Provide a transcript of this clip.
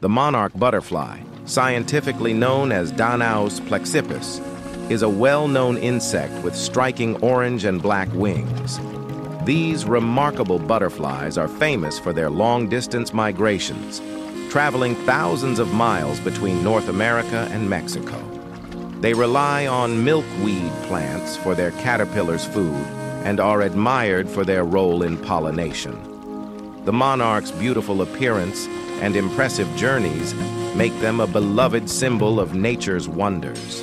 The monarch butterfly, scientifically known as Danaus plexippus, is a well-known insect with striking orange and black wings. These remarkable butterflies are famous for their long-distance migrations, traveling thousands of miles between North America and Mexico. They rely on milkweed plants for their caterpillar's food and are admired for their role in pollination. The monarch's beautiful appearance and impressive journeys make them a beloved symbol of nature's wonders.